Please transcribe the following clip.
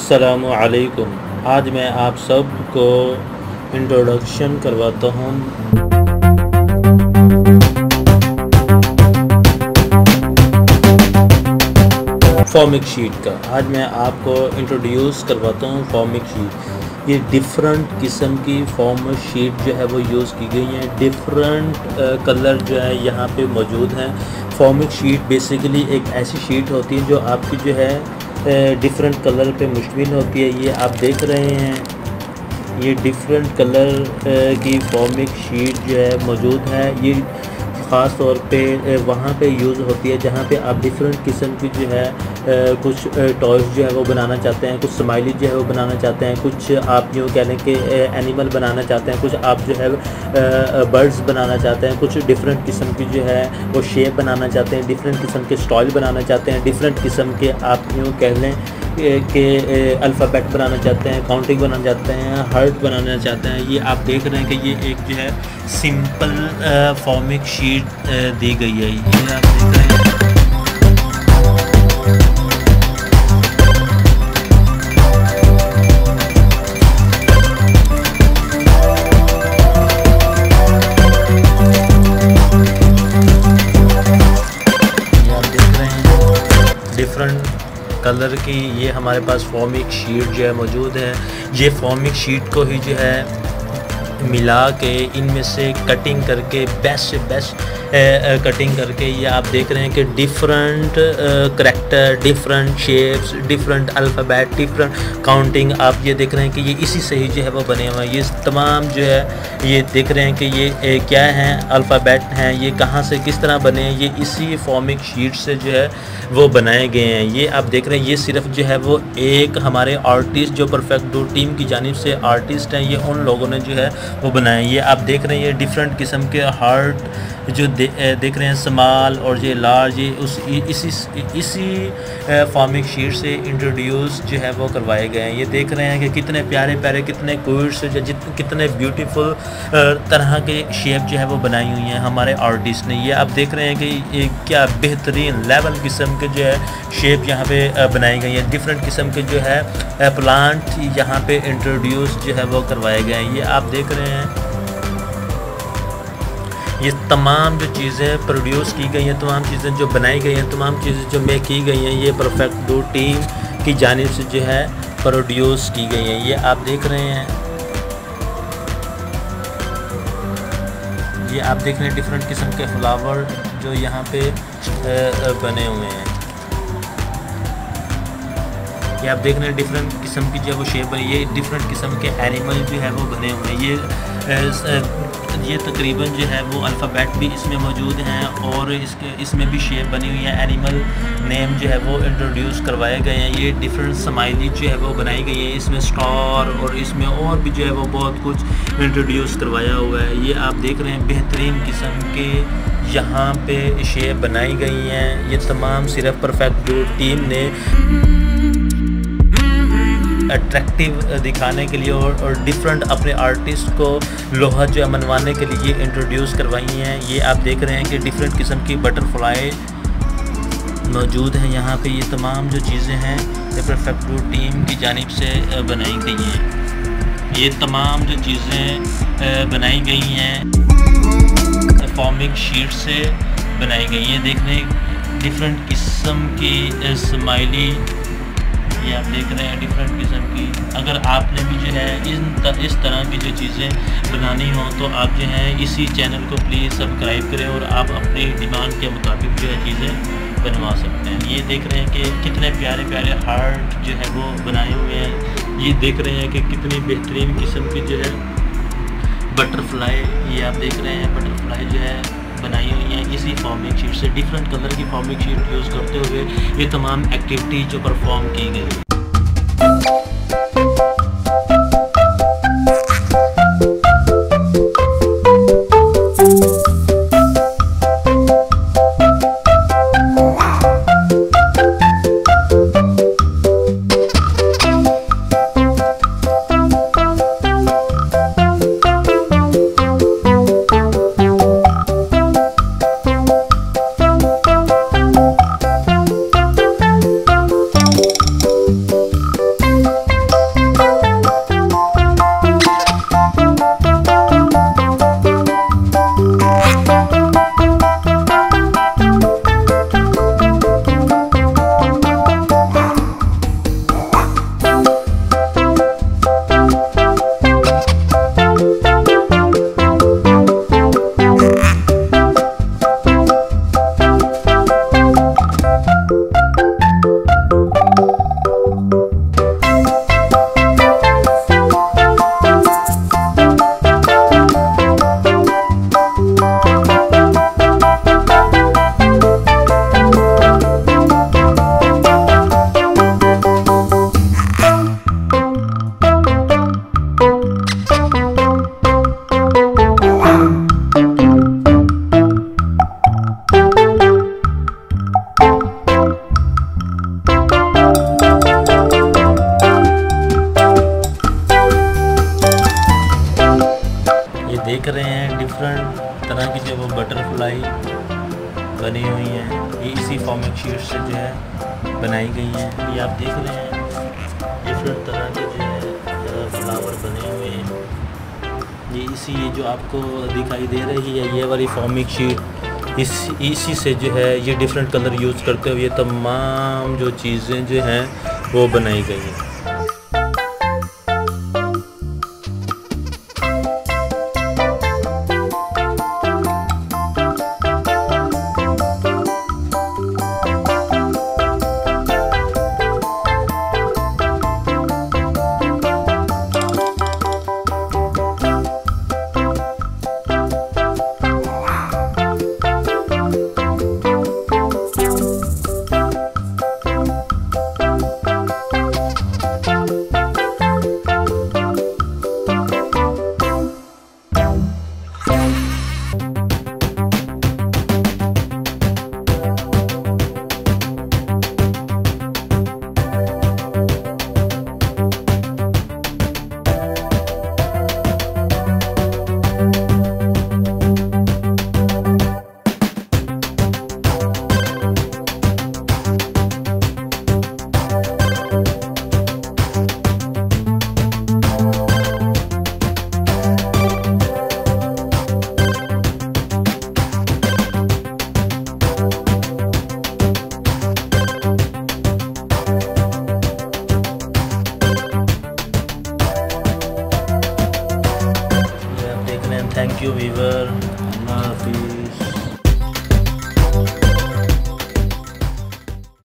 السلام علیکم۔ آج میں آپ سب کو انٹروڈکشن کرواتا ہوں۔ فارمک شیٹ کا۔ آج میں آپ کو انٹروڈیوس کرواتا ہوں فارمک شیٹ یہ ڈیفرنٹ قسم کی فارم شیٹ جو ہے وہ یوز کی گئی ہیں۔ ڈیفرنٹ کلر جو ہے یہاں پہ موجود ہیں۔ فارمک شیٹ بیسیکلی ایک ایسی شیٹ ہوتی ہے جو آپ کی جو ہے ڈیفرنٹ کلر پہ مشتمل ہوتی ہے۔ یہ آپ دیکھ رہے ہیں۔ یہ ڈیفرنٹ کلر کی فارمک شیٹ جو ہے موجود ہے۔ یہ خاص طور پہ وہاں پہ یوز ہوتی ہے، جہاں پہ آپ ڈیفرنٹ قسم کی جو ہے کچھ ٹوائز جو ہے وہ بنانا چاہتے ہیں، کچھ سمائلی جو ہے وہ بنانا چاہتے ہیں، کچھ آپ یوں کہہ لیں کہ اینیمل بنانا چاہتے ہیں، کچھ آپ جو ہے برڈز بنانا چاہتے ہیں، کچھ ڈفرینٹ قسم کی جو ہے وہ شیپ بنانا چاہتے ہیں ڈفرینٹ قسم کے اسٹائل بنانا چاہتے ہیں ڈفرینٹ قسم کے آپ یوں کہہ لیں کہ الفابیٹ بنانا چاہتے ہیں کاؤنٹنگ بنانا چاہتے ہیں ہرٹ بنانا چاہتے ہیں، یہ آپ دیکھ رہے ہیں کہ یہ ایک جو ہے سمپل فارمک شیٹ دی گئی ہے۔ یہ آپ دیکھ رہے ہیں۔ ڈفرنٹ کلر کی، یہ ہمارے پاس فارمک شیٹ جو ہے موجود ہے۔ یہ فارمک شیٹ کو ہی جو ہے ملا کے ان میں سے کٹنگ کر کے بیسٹ سے بیسٹ کٹنگ کر کے یہ آپ دیکھ رہے ہیں کہ different character different shapes different alphabet different counting آپ یہ دیکھ رہے ہیں کہ یہ اسی سے ہی جو ہے وہ بنے ہوئے ہیں۔ یہ تمام جو ہے یہ دیکھ رہے ہیں کہ یہ کیا ہیں؟ الفابیٹ ہیں۔ یہ کہاں سے کس طرح بنے ہیں؟ یہ اسی فارمک شیٹ سے جو ہے وہ بنائے گئے ہیں۔ یہ آپ دیکھ رہے ہیں، یہ صرف جو ہے وہ ایک ہمارے آرٹسٹ جو پرفیکٹ ٹیم کی جانب سے آرٹسٹ ہیں۔ یہ ان لوگوں نے جو ہے وہ بنائیں۔ یہ آپ دیکھ رہے ہیں، یہ ڈفرینٹ قسم کے ہارٹ جو دیکھ رہے ہیں، سمال اور یہ لارج یہ اس اسی اسی فارمنگ شیٹ سے انٹروڈیوس جو ہے وہ کروائے گئے ہیں۔ یہ دیکھ رہے ہیں کہ کتنے پیارے پیارے، کتنے کوئرس کتنے بیوٹیفل طرح کے شیپ جو ہے وہ بنائی ہوئی ہیں ہمارے آرٹسٹ نے۔ یہ آپ دیکھ رہے ہیں کہ یہ کیا بہترین لیول قسم کے جو ہے شیپ یہاں پہ بنائی گئی ہیں۔ ڈفرینٹ قسم کے جو ہے پلانٹ یہاں پہ انٹروڈیوس جو ہے وہ کروائے گئے ہیں۔ یہ آپ دیکھ رہے ہیں یہ تمام جو چیزیں پروڈیوس کی گئی ہیں، تمام چیزیں جو بنائی گئی ہیں، تمام چیزیں جو میں کی گئی ہیں، یہ پرفیکٹ دو ٹیم کی جانب سے جو ہے پروڈیوس کی گئی ہیں۔ یہ آپ دیکھ رہے ہیں۔ یہ آپ دیکھ رہے ہیں ڈفرینٹ قسم کے فلاور جو یہاں پہ بنے ہوئے ہیں۔ یہ آپ دیکھ رہے ہیں ڈفرینٹ قسم کی جو ہے وہ شیپ بنی یہ ڈفرینٹ قسم کے اینیمل جو ہے وہ بنے ہوئے ہیں۔ یہ یہ تقریباً جو ہے وہ الفابیٹ بھی اس میں موجود ہیں اور اس کے، اس میں بھی شیپ بنی ہوئی ہیں۔ اینیمل نیم جو ہے وہ انٹروڈیوس کروائے گئے ہیں۔ یہ ڈفرینٹ سمائلی جو ہے وہ بنائی گئی ہیں۔ اس میں سٹار اور اس میں اور بھی جو ہے وہ بہت کچھ انٹروڈیوس کروایا ہوا ہے۔ یہ آپ دیکھ رہے ہیں بہترین قسم کے یہاں پہ شیپ بنائی گئی ہیں۔ یہ تمام صرف پرفیکٹ جو ٹیم نے۔ اٹریکٹیو uh, دکھانے کے لیے اور ڈفرینٹ اپنے آرٹسٹ کو لوہا جو ہے منوانے کے لیے انٹروڈیوس کروائی ہیں۔ یہ آپ دیکھ رہے ہیں کہ ڈفرینٹ قسم کی بٹر فلائی موجود ہیں۔ یہاں پہ یہ تمام جو چیزیں ہیں، یہ پرفیکٹو ٹیم کی جانب سے uh, بنائی گئی ہیں۔ یہ تمام جو چیزیں uh, بنائی گئی ہیں فارمنگ شیٹ سے بنائی گئی ہیں۔ دیکھنے ڈفرینٹ قسم کی اسمائلی یہ آپ دیکھ رہے ہیں ڈفرینٹ قسم کی۔ اگر آپ نے بھی جو ہے اس طرح کی جو چیزیں بنانی ہوں تو آپ جو ہیں اسی چینل کو پلیز سبسکرائب کریں اور آپ اپنی ڈیمانڈ کے مطابق جو ہے چیزیں بنوا سکتے ہیں۔ یہ دیکھ رہے ہیں کہ کتنے پیارے پیارے ہارٹ جو ہے وہ بنائے ہوئے ہیں۔ یہ دیکھ رہے ہیں کہ کتنی بہترین قسم کی جو ہے بٹر فلائی یہ آپ دیکھ رہے ہیں۔ بٹر فلائی جو ہے بنائی ہوئی ہیں، اسی فارمنگ شیٹ سے ڈیفرنٹ کلر کی فارمنگ شیٹ یوز کرتے ہوئے یہ تمام ایکٹیویٹی جو پرفارم کی گئی دیکھ رہے ہیں ڈفرینٹ طرح کی جو وہ بٹر فلائی بنی ہوئی ہیں یہ اسی فارمنگ شیٹ سے جو ہے بنائی گئی ہیں یہ آپ دیکھ رہے ہیں ڈفرینٹ طرح کے جو ہے فلاور بنے ہوئے ہیں یہ اسی جو آپ کو دکھائی دے رہی ہے یہ والی فارمنگ شیٹ اس اسی سے جو ہے یہ ڈفرینٹ کلر یوز کرتے ہوئے تمام جو چیزیں جو ہیں وہ بنائی گئی ہیں